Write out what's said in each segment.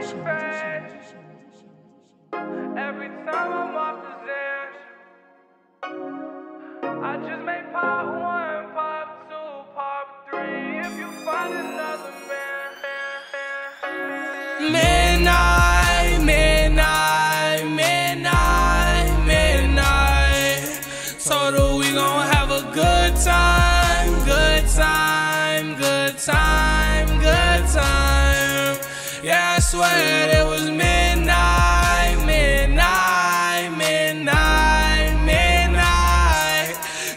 什么？这？Swear it was midnight, midnight, midnight, midnight.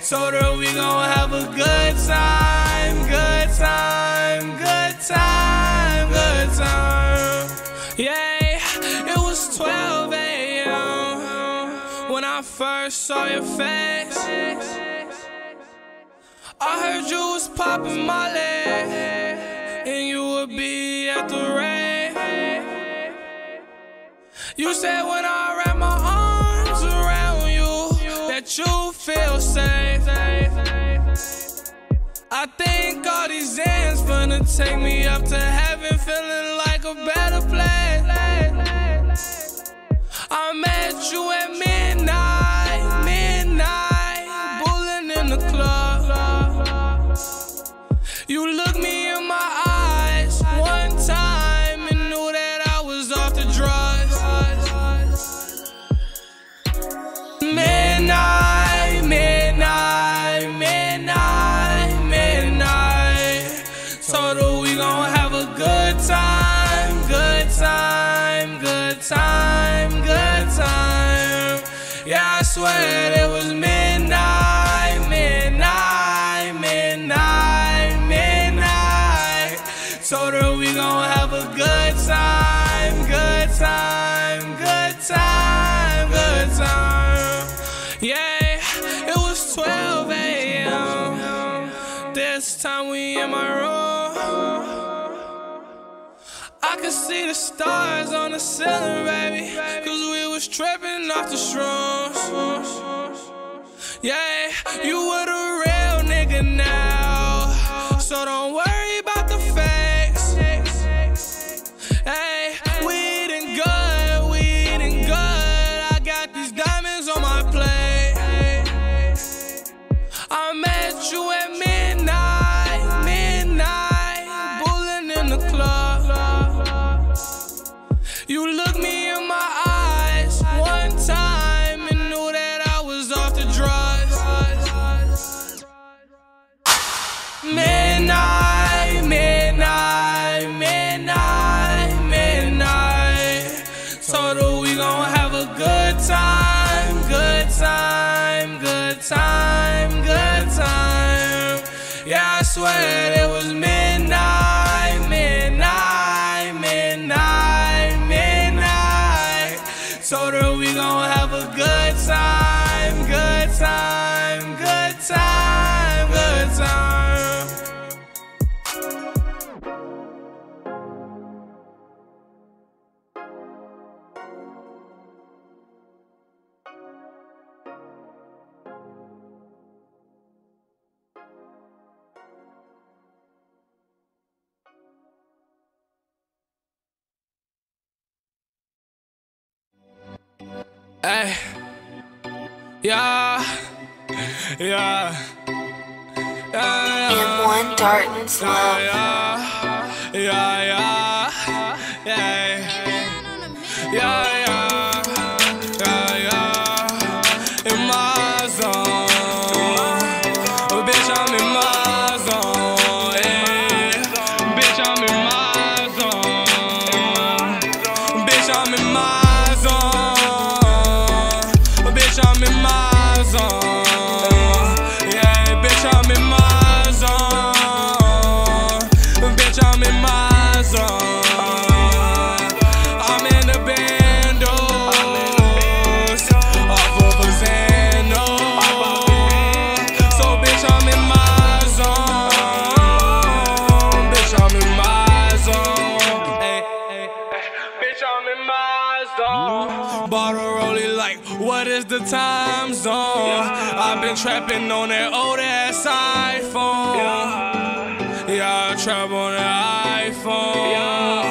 Told her we gon' have a good time, good time, good time, good time. Yeah, it was 12 a.m. when I first saw your face. I heard you was popping my leg, and you would be at the rave. You said when I wrap my arms around you, that you feel safe. I think all these ends gonna take me up to heaven, feeling like a better place. I met you at midnight, I swear it was midnight, midnight, midnight, midnight. Told her we gon' have a good time, good time, good time, good time. Yeah, it was 12 a.m. This time we in my room. I could see the stars on the ceiling, baby. Cause we was tripping off the shrooms. Yeah, you were Hey, yeah, yeah, yeah, yeah. M1 Darton's love. Yeah, yeah, yeah, what is the time zone? I've been trapping on that old ass iPhone. Yeah, I trap on that iPhone. I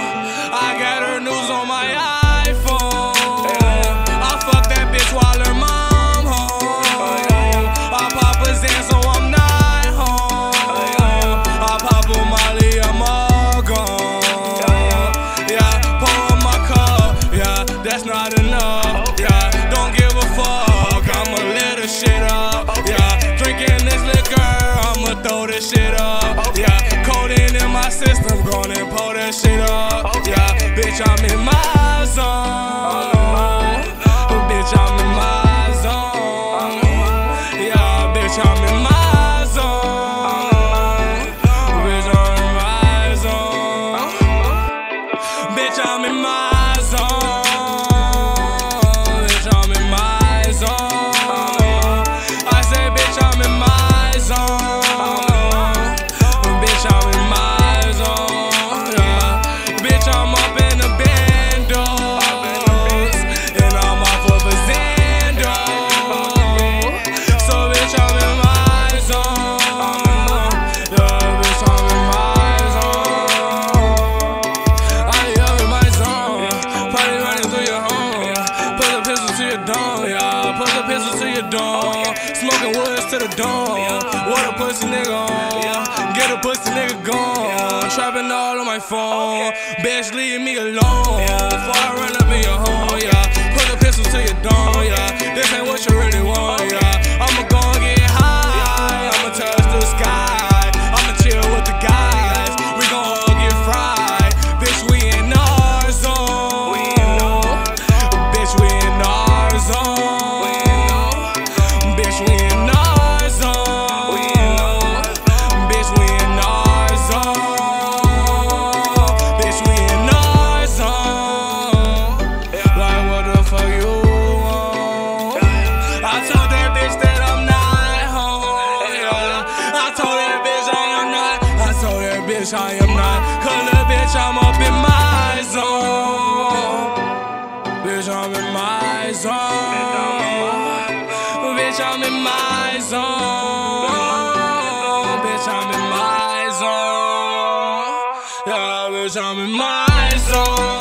Cause I'm in my zone.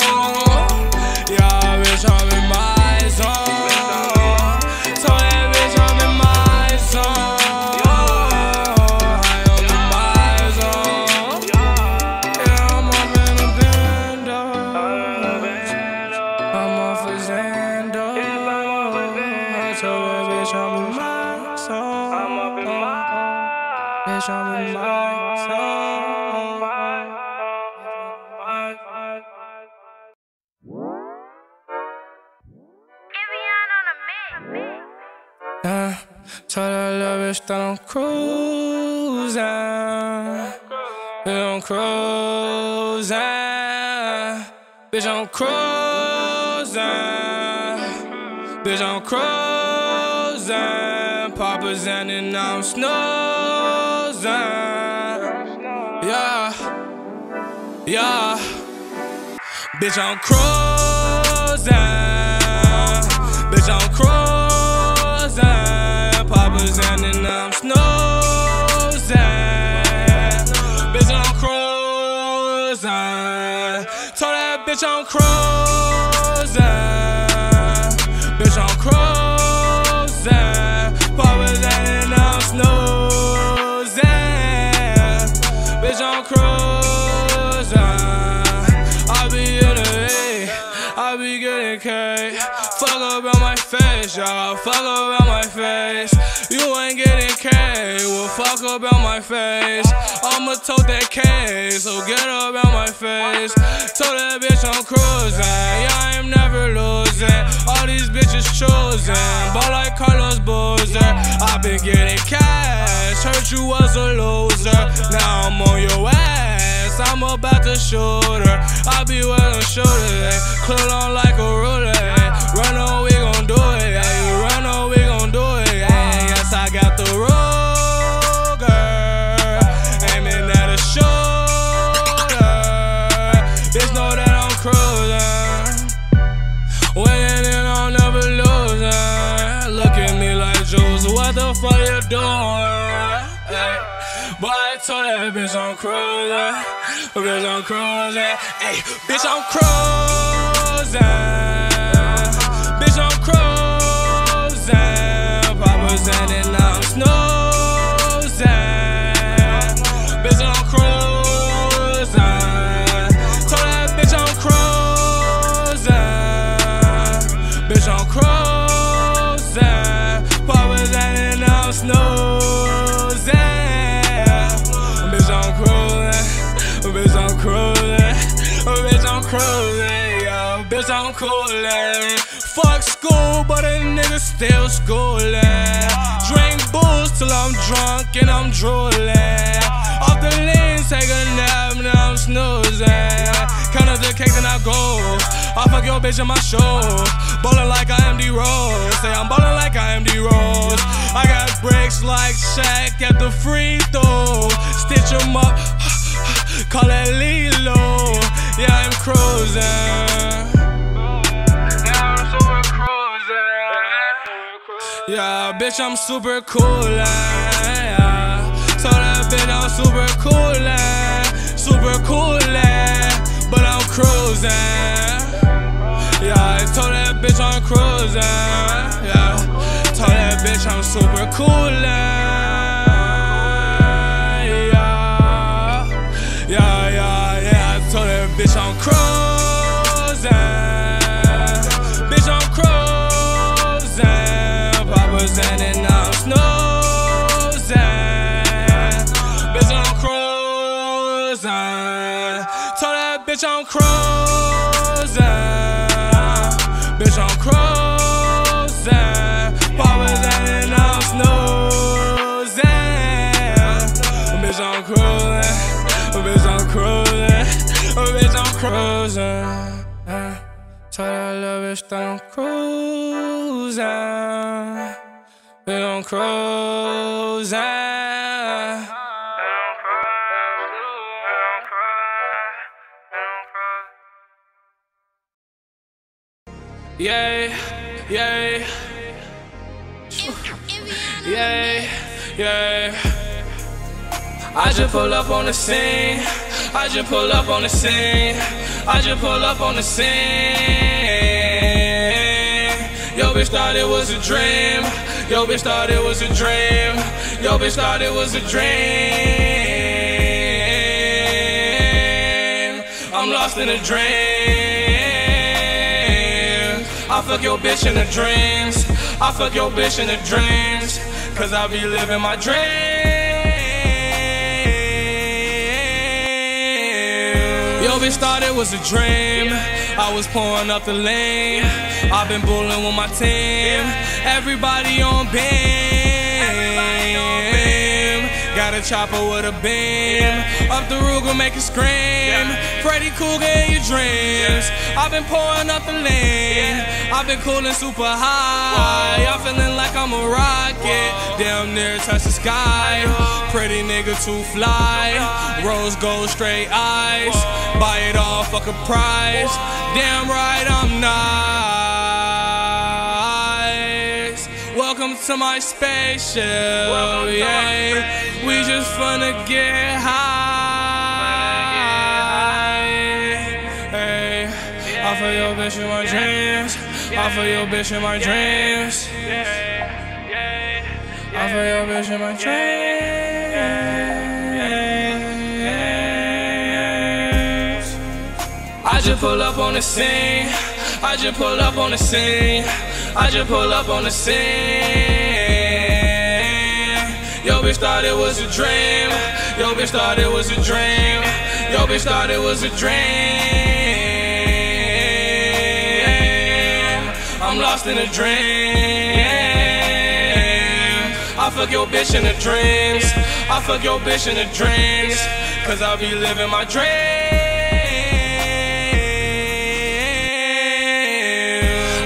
Told her love it, that I'm cruising. Bitch, I'm cruising. Bitch, I'm cruising. Bitch, I'm cruising. Papa's in and I'm snoozing. Yeah, yeah. Bitch, I'm cruising. Bitch, I'm cruising. Roseanne and I'm snoozing. Bitch, I'm cruising. Told that bitch I'm cruising. Bitch, I'm cruising. Pop Roseanne and I'm snoozing. Bitch, I'm cruising. I be in the I be getting cake. Fuck around my face, y'all. Fuck around my face. You ain't getting K, well fuck about my face. I'ma tote that K, so get up out my face. Told that bitch I'm cruising, yeah, I'm never losing. All these bitches choosing, ball like Carlos Boozer. i been getting cash, heard you was a loser. Now I'm on your ass, I'm about to shoot her. I be wearing shooters. yeah, bitch, I'm cruising. Bitch, I'm cruising. Hey, bitch, I'm cruising. Cruising, yeah, bitch, I'm coolin'. Fuck school, but a nigga still schoolin'. Drink booze till I'm drunk and I'm droolin'. Off the lean, take a nap, now I'm snoozing. Count up the cake and I go. I fuck your bitch in my show. Ballin' like I am D Rose. Say I'm ballin' like I am D Rose. I got bricks like Shaq at the free throw. Stitch 'em up, call that Yeah, bitch, I'm super cool. Eh, yeah. Told that bitch I'm super cool. Eh, super cool. Eh, but I'm cruising. Yeah, I told that bitch I'm cruising. Yeah, told that bitch I'm super cool. Bitch I'm cruising. Bitch, I'm cruising. In and I'm snoozing. Bitch, I'm cruising. Bitch, I'm cruising. Bitch, I'm cruising. Tell that little bitch that I'm cruising. Bitch, I'm cruising. Yeah, yay. yeah, yeah. I just pull up on the scene. I just pull up on the scene. I just pull up on the scene. Yo, bitch thought it was a dream. Yo, bitch thought it was a dream. Yo, bitch thought it was a dream. I'm lost in a dream. I fuck your bitch in the dreams. I fuck your bitch in the dreams. Cause I be living my dream. Yo, bitch thought it was a dream. I was pouring up the lane. I've been bulling with my team. Everybody on beam. Got a chopper with a beam. Up the Ruger, make it scream. Freddy Krueger in your dreams. I've been pouring up the lane. I've been cooling super high. I'm feeling like I'm a rocket. Damn near touch the sky. Pretty nigga to fly. Rose gold straight eyes. Buy it all, fuck a price. Damn right I'm nice. Welcome to my spaceship. Yeah, we just finna get high. I feel your bitch in my dreams. Feel your bitch in my dreams. Feel your bitch in my dreams. I just pull up on the scene. I just pull up on the scene. I just pull up on the scene. Yo, bitch thought it was a dream. Yo, bitch thought it was a dream. Yo, bitch thought it was a dream. I'm lost in a dream. I fuck your bitch in the dreams. I fuck your bitch in the dreams. Cause I be living my dream.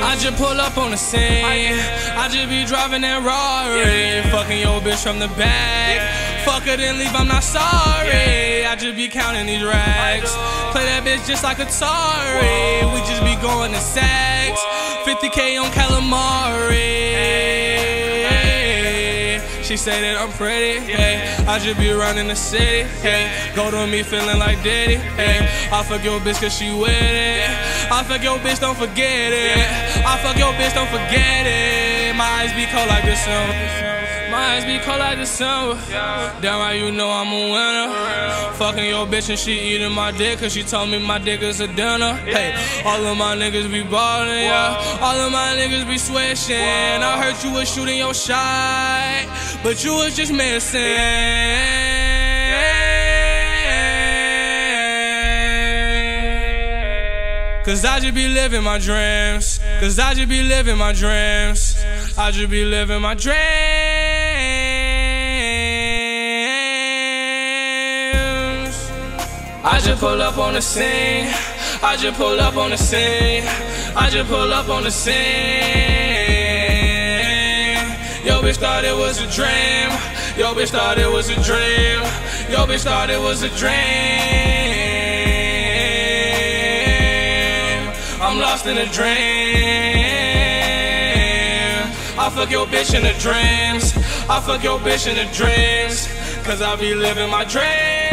I just pull up on the scene. I just be driving that Rari. Fucking your bitch from the back. Fuck her then leave, I'm not sorry. I just be counting these racks. Play that bitch just like Atari. We just be going to sex. 50k on calamari. She say that I'm pretty, hey. I just be running the city, hey. Go to me feeling like Diddy, hey. I fuck your bitch cause she with it. I fuck your bitch, don't forget it. I fuck your bitch, don't forget it. My eyes be cold like the sun. My eyes be cold like December. Damn right, you know I'm a winner. Fucking your bitch and she eating my dick, cause she told me my dick is a dinner. Hey, all of my niggas be ballin', yeah. All of my niggas be swishing. I heard you was shooting your shot, but you was just missing. Cause I just be living my dreams. Cause I just be living my dreams. I just be living my dreams. I just pull up on the scene. I just pull up on the scene. I just pull up on the scene. Yo, bitch thought it was a dream. Yo, bitch thought it was a dream. Yo, bitch thought it was a dream. I'm lost in a dream. I fuck your bitch in the dreams. I fuck your bitch in the dreams. Cause I be living my dreams.